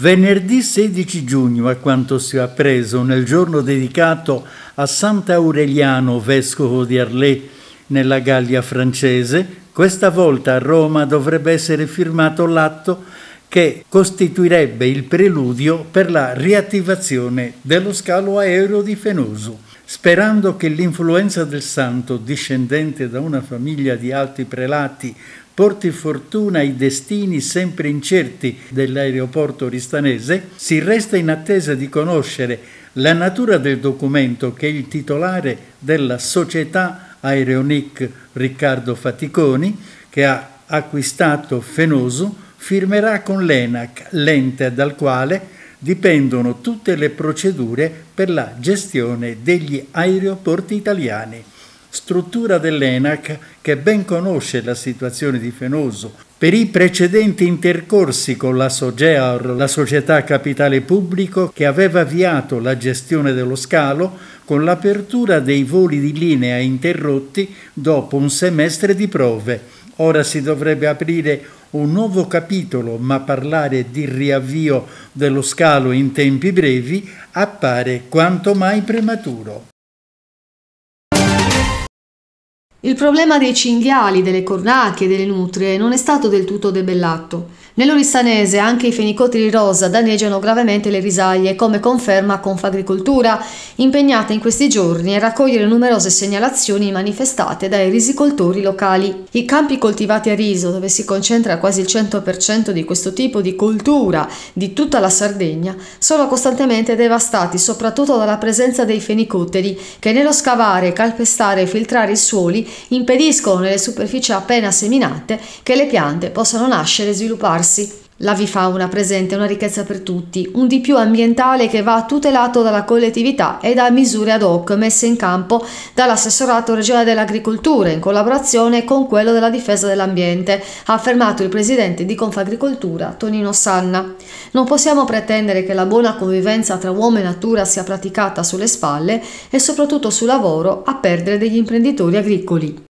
Venerdì 16 giugno, a quanto si è appreso, nel giorno dedicato a Sant'Aureliano, vescovo di Arlè, nella Gallia francese, questa volta a Roma dovrebbe essere firmato l'atto che costituirebbe il preludio per la riattivazione dello scalo aereo di Fenoso, sperando che l'influenza del santo, discendente da una famiglia di alti prelati, porti fortuna ai destini sempre incerti dell'aeroporto ristanese, si resta in attesa di conoscere la natura del documento che il titolare della società Aeronic Riccardo Faticoni, che ha acquistato Fenoso, firmerà con l'ENAC, l'ente dal quale dipendono tutte le procedure per la gestione degli aeroporti italiani struttura dell'ENAC che ben conosce la situazione di Fenoso. Per i precedenti intercorsi con la Sogear, la società capitale pubblico che aveva avviato la gestione dello scalo con l'apertura dei voli di linea interrotti dopo un semestre di prove. Ora si dovrebbe aprire un nuovo capitolo, ma parlare di riavvio dello scalo in tempi brevi appare quanto mai prematuro. Il problema dei cinghiali, delle cornacchie e delle nutrie non è stato del tutto debellato. Nell'Oristanese anche i fenicotteri rosa danneggiano gravemente le risaglie, come conferma Confagricoltura, impegnata in questi giorni a raccogliere numerose segnalazioni manifestate dai risicoltori locali. I campi coltivati a riso, dove si concentra quasi il 100% di questo tipo di coltura di tutta la Sardegna, sono costantemente devastati soprattutto dalla presenza dei fenicotteri che nello scavare, calpestare e filtrare i suoli impediscono nelle superfici appena seminate che le piante possano nascere e svilupparsi farsi. L'avifauna presente è una ricchezza per tutti, un di più ambientale che va tutelato dalla collettività e da misure ad hoc messe in campo dall'assessorato regionale dell'agricoltura in collaborazione con quello della difesa dell'ambiente, ha affermato il presidente di Confagricoltura Tonino Sanna. Non possiamo pretendere che la buona convivenza tra uomo e natura sia praticata sulle spalle e soprattutto sul lavoro a perdere degli imprenditori agricoli.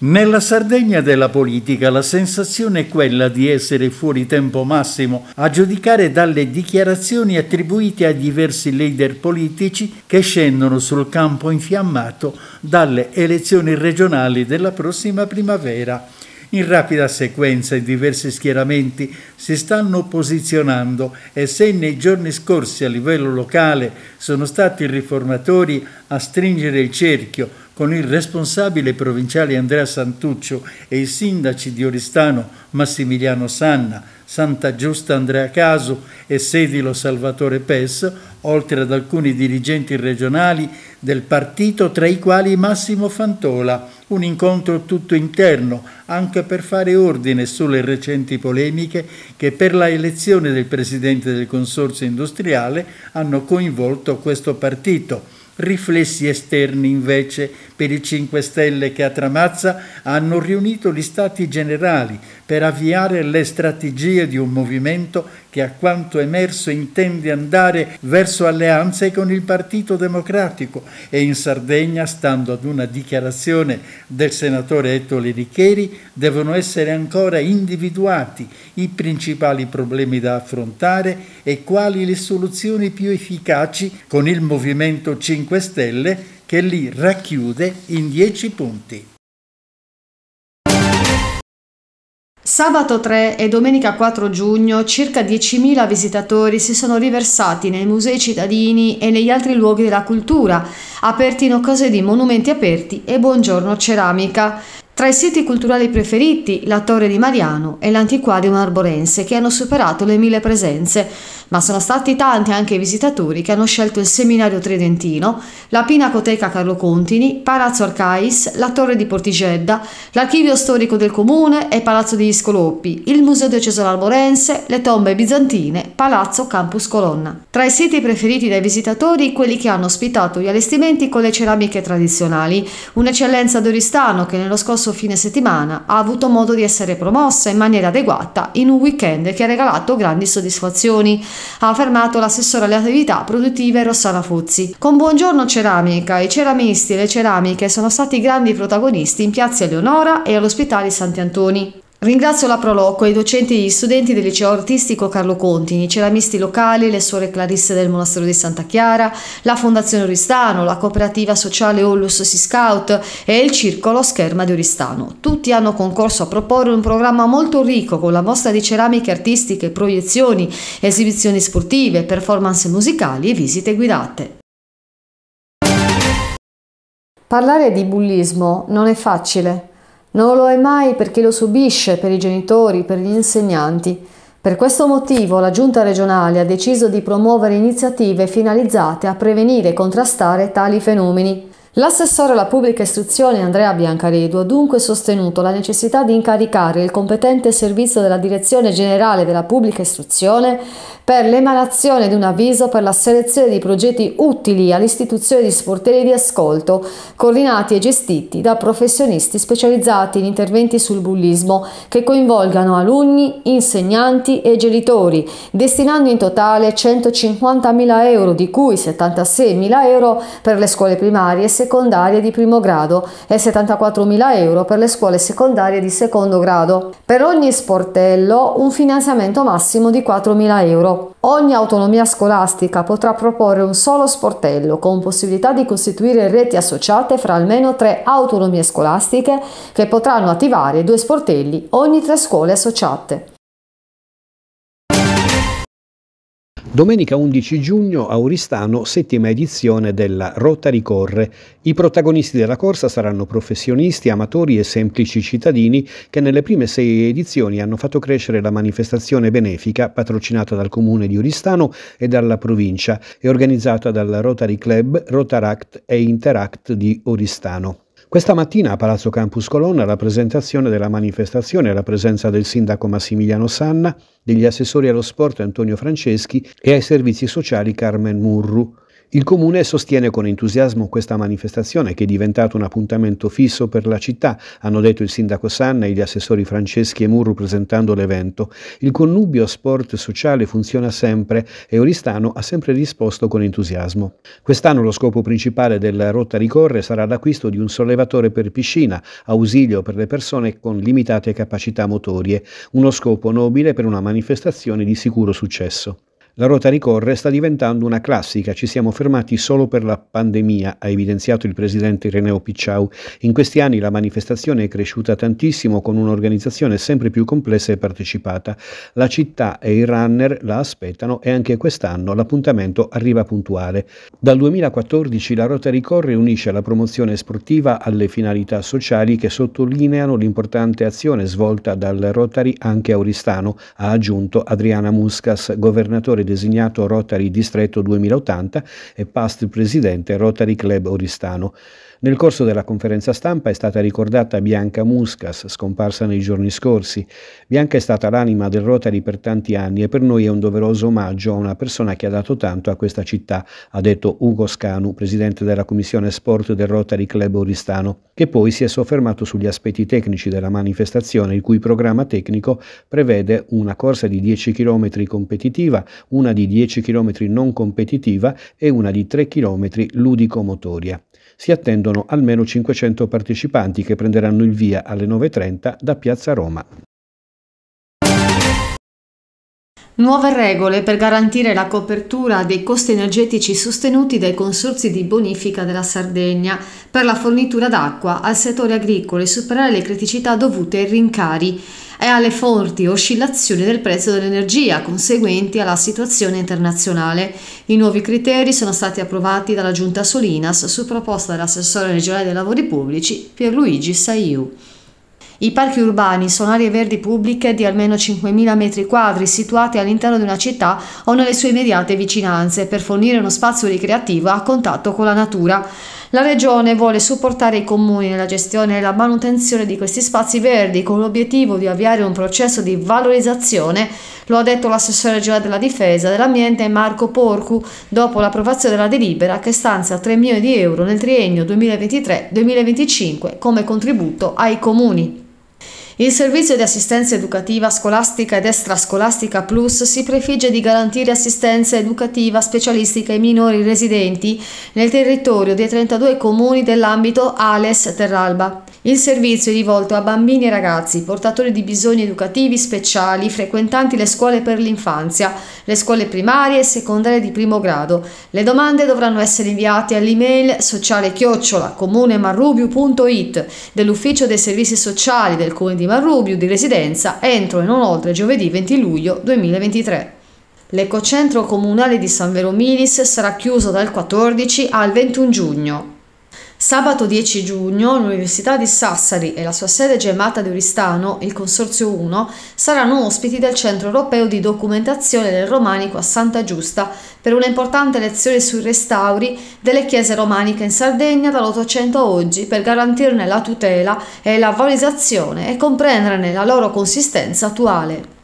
Nella Sardegna della politica la sensazione è quella di essere fuori tempo massimo, a giudicare dalle dichiarazioni attribuite a diversi leader politici che scendono sul campo infiammato dalle elezioni regionali della prossima primavera. In rapida sequenza i diversi schieramenti si stanno posizionando e se nei giorni scorsi a livello locale sono stati i riformatori a stringere il cerchio con il responsabile provinciale Andrea Santuccio e i sindaci di Oristano Massimiliano Sanna, Santa Giusta Andrea Caso e Sedilo Salvatore Pes, oltre ad alcuni dirigenti regionali del partito, tra i quali Massimo Fantola, un incontro tutto interno, anche per fare ordine sulle recenti polemiche che per la elezione del presidente del consorzio industriale hanno coinvolto questo partito Riflessi esterni invece per i 5 Stelle che a Tramazza hanno riunito gli stati generali per avviare le strategie di un movimento che a quanto emerso intende andare verso alleanze con il Partito Democratico e in Sardegna, stando ad una dichiarazione del senatore Ettore Richeri, devono essere ancora individuati i principali problemi da affrontare e quali le soluzioni più efficaci con il Movimento 5 Stelle che li racchiude in 10 punti. Sabato 3 e domenica 4 giugno circa 10.000 visitatori si sono riversati nei musei cittadini e negli altri luoghi della cultura, aperti in occasione di monumenti aperti e buongiorno ceramica. Tra i siti culturali preferiti la Torre di Mariano e l'Antiquarium Arborense che hanno superato le mille presenze, ma sono stati tanti anche i visitatori che hanno scelto il Seminario Tridentino, la Pinacoteca Carlo Contini, Palazzo Arcais, la Torre di Portigedda, l'Archivio Storico del Comune e Palazzo degli Scolopi, il Museo Diocesano Arborense, le tombe bizantine, Palazzo Campus Colonna. Tra i siti preferiti dai visitatori quelli che hanno ospitato gli allestimenti con le ceramiche tradizionali, un'eccellenza d'Oristano che nello scorso fine settimana ha avuto modo di essere promossa in maniera adeguata in un weekend che ha regalato grandi soddisfazioni, ha affermato l'assessore alle attività produttive Rossana Fuzzi. Con Buongiorno Ceramica, i ceramisti e le ceramiche sono stati grandi protagonisti in Piazza Eleonora e all'ospedale Santi Antoni. Ringrazio la Proloco e i docenti e gli studenti del liceo artistico Carlo Contini, i ceramisti locali, le suore clarisse del monastero di Santa Chiara, la Fondazione Oristano, la cooperativa sociale Ollus Sea Scout e il circolo Scherma di Oristano. Tutti hanno concorso a proporre un programma molto ricco con la mostra di ceramiche artistiche, proiezioni, esibizioni sportive, performance musicali e visite guidate. Parlare di bullismo non è facile. Non lo è mai per chi lo subisce, per i genitori, per gli insegnanti. Per questo motivo la Giunta regionale ha deciso di promuovere iniziative finalizzate a prevenire e contrastare tali fenomeni. L'assessore alla pubblica istruzione Andrea Biancaredu ha dunque sostenuto la necessità di incaricare il competente servizio della Direzione Generale della Pubblica Istruzione per l'emanazione di un avviso per la selezione di progetti utili all'istituzione di sportelli di ascolto, coordinati e gestiti da professionisti specializzati in interventi sul bullismo che coinvolgano alunni, insegnanti e genitori, destinando in totale 150.000 euro, di cui 76.000 euro per le scuole primarie e secondarie di primo grado e 74.000 euro per le scuole secondarie di secondo grado. Per ogni sportello un finanziamento massimo di 4.000 euro. Ogni autonomia scolastica potrà proporre un solo sportello con possibilità di costituire reti associate fra almeno tre autonomie scolastiche che potranno attivare due sportelli ogni tre scuole associate. Domenica 11 giugno a Oristano, settima edizione della Rotary Corre. I protagonisti della corsa saranno professionisti, amatori e semplici cittadini che nelle prime sei edizioni hanno fatto crescere la manifestazione benefica patrocinata dal comune di Oristano e dalla provincia e organizzata dal Rotary Club, Rotaract e Interact di Oristano. Questa mattina a Palazzo Campus Colonna la presentazione della manifestazione alla presenza del sindaco Massimiliano Sanna, degli assessori allo sport Antonio Franceschi e ai servizi sociali Carmen Murru. Il Comune sostiene con entusiasmo questa manifestazione che è diventato un appuntamento fisso per la città, hanno detto il sindaco Sanna e gli assessori Franceschi e Murru presentando l'evento. Il connubio sport sociale funziona sempre e Oristano ha sempre risposto con entusiasmo. Quest'anno lo scopo principale della rotta ricorre sarà l'acquisto di un sollevatore per piscina, ausilio per le persone con limitate capacità motorie, uno scopo nobile per una manifestazione di sicuro successo. La ruota ricorre sta diventando una classica, ci siamo fermati solo per la pandemia, ha evidenziato il presidente Ireneo Picciau. In questi anni la manifestazione è cresciuta tantissimo con un'organizzazione sempre più complessa e partecipata. La città e i runner la aspettano e anche quest'anno l'appuntamento arriva puntuale. Dal 2014 la Rota Ricorre unisce la promozione sportiva alle finalità sociali che sottolineano l'importante azione svolta dal Rotary anche a Oristano, ha aggiunto Adriana Muscas, governatore designato Rotary Distretto 2080 e past presidente Rotary Club Oristano. Nel corso della conferenza stampa è stata ricordata Bianca Muscas, scomparsa nei giorni scorsi. Bianca è stata l'anima del Rotary per tanti anni e per noi è un doveroso omaggio a una persona che ha dato tanto a questa città, ha detto Ugo Scanu, presidente della commissione sport del Rotary Club Oristano, che poi si è soffermato sugli aspetti tecnici della manifestazione, il cui programma tecnico prevede una corsa di 10 km competitiva, una di 10 km non competitiva e una di 3 km ludico-motoria si attendono almeno 500 partecipanti che prenderanno il via alle 9.30 da Piazza Roma. Nuove regole per garantire la copertura dei costi energetici sostenuti dai consorzi di bonifica della Sardegna per la fornitura d'acqua al settore agricolo e superare le criticità dovute ai rincari e alle forti oscillazioni del prezzo dell'energia conseguenti alla situazione internazionale. I nuovi criteri sono stati approvati dalla Giunta Solinas su proposta dell'assessore regionale dei lavori pubblici Pierluigi Saiu. I parchi urbani sono aree verdi pubbliche di almeno 5.000 m2 situate all'interno di una città o nelle sue immediate vicinanze per fornire uno spazio ricreativo a contatto con la natura. La Regione vuole supportare i comuni nella gestione e la manutenzione di questi spazi verdi con l'obiettivo di avviare un processo di valorizzazione, lo ha detto l'assessore regionale della difesa dell'ambiente Marco Porcu dopo l'approvazione della delibera che stanzia 3 milioni di euro nel triennio 2023-2025 come contributo ai comuni. Il servizio di assistenza educativa scolastica ed extrascolastica plus si prefigge di garantire assistenza educativa specialistica ai minori residenti nel territorio dei 32 comuni dell'ambito ALES Terralba. Il servizio è rivolto a bambini e ragazzi portatori di bisogni educativi speciali frequentanti le scuole per l'infanzia, le scuole primarie e secondarie di primo grado. Le domande dovranno essere inviate all'email sociale chiocciola comunemarrubiu.it dell'ufficio dei servizi sociali del comune di Marrubiu di residenza entro e non oltre giovedì 20 luglio 2023. L'ecocentro comunale di San Vero Milis sarà chiuso dal 14 al 21 giugno. Sabato 10 giugno l'Università di Sassari e la sua sede gemata di Oristano, il Consorzio 1, saranno ospiti del Centro Europeo di Documentazione del Romanico a Santa Giusta per un'importante lezione sui restauri delle chiese romaniche in Sardegna dall'Ottocento a oggi per garantirne la tutela e la valorizzazione e comprenderne la loro consistenza attuale.